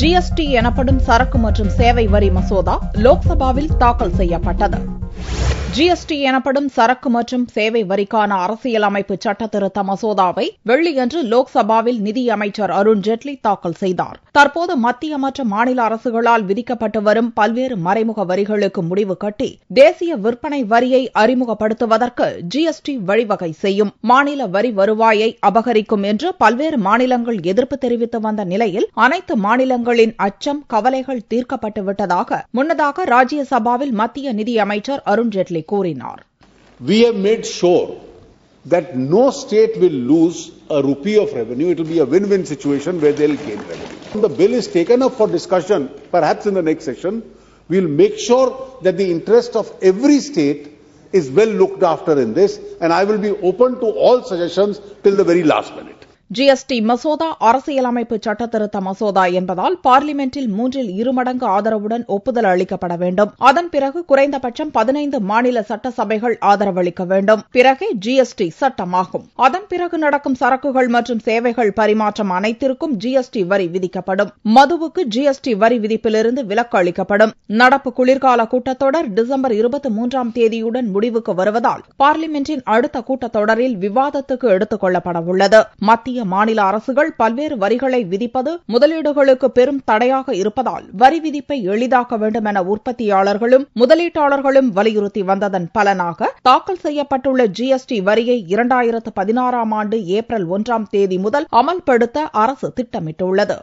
GST எனப்படும் சரக்கு மற்றும் சேவை வரி மசோதா லோக்சபாவில் தாக்கல் செய்யப்பட்டது. ஜிஎஸ்டி எனப்படும் சரக்கு மற்றும் சேவை வரிக்கான அரசியலமைப்பு சட்ட திருத்த மசோதாவை வெள்ளியன்று லோக்சபாவில் நிதியமைச்சர் அருண் ஜேட்லி தாக்கல் செய்தார். தற்போது மத்திய மற்றும் மாநில அரசுகளால் விதிக்கப்பட்டு வரும் பல்வேறு மறைமுக வரிகளுக்கு முடிவு கட்டி தேசிய விற்பனை வரியை அறிமுகப்படுத்துவதற்கு ஜிஎஸ்டி வழிவகை செய்யும். மாநில வரி வருவாயை அபகரிக்கும் என்று பல்வேறு மாநிலங்கள் எதிர்ப்பு தெரிவித்து வந்த நிலையில் அனைத்து மாநிலங்களின் அச்சம் கவலைகள் தீர்க்கப்பட்டு விட்டதாக முன்னதாக ராஜ்யசபாவில் மத்திய நிதியமைச்சர் அருண்ஜேட்லி ஜேட்லி கூறினார் We have made sure that no state will lose a rupee of revenue. It will be a win-win situation where they'll gain revenue. The bill is taken up for discussion, perhaps in the next session. We'll make sure that the interest of every state is well looked after in this, and I will be open to all suggestions till the very last minute. GST மசோதா அரசியலமைப்பு சட்டத்திருத்த மசோதா என்பதால் பார்லிமெண்டில் மூன்றில் இருமடங்கு ஆதரவுடன் ஒப்புதல் அளிக்கப்பட வேண்டும். அதன் பிறகு குறைந்தபட்சம் பதினைந்து மாநில சட்டசபைகள் ஆதரவளிக்க வேண்டும். பிறகே ஜிஎஸ்டி சட்டமாகும். அதன் பிறகு நடக்கும் சரக்குகள் மற்றும் சேவைகள் பரிமாற்றம் அனைத்திற்கும் ஜிஎஸ்டி வரி விதிக்கப்படும். மதுவுக்கு ஜிஎஸ்டி வரி விதிப்பிலிருந்து விலக்கு அளிக்கப்படும். நடப்பு குளிர்கால கூட்டத்தொடர் டிசம்பர் இருபத்தி மூன்றாம் தேதியுடன் முடிவுக்கு வருவதால் பார்லிமெண்டின் அடுத்த கூட்டத்தொடரில் விவாதத்துக்கு எடுத்துக் கொள்ளப்பட உள்ளது மத்திய மாநில அரசுகள் பல்வேறு வரிகளை விதிப்பது முதலீடுகளுக்கு பெரும் தடையாக இருப்பதால் வரி விதிப்பை எளிதாக்க வேண்டும் என உற்பத்தியாளர்களும் முதலீட்டாளர்களும் வலியுறுத்தி வந்ததன் பலனாக தாக்கல் செய்யப்பட்டுள்ள ஜிஎஸ்டி வரியை இரண்டாயிரத்து பதினாறாம் ஆண்டு ஏப்ரல் ஒன்றாம் தேதி முதல் அமல்படுத்த அரசு திட்டமிட்டுள்ளது.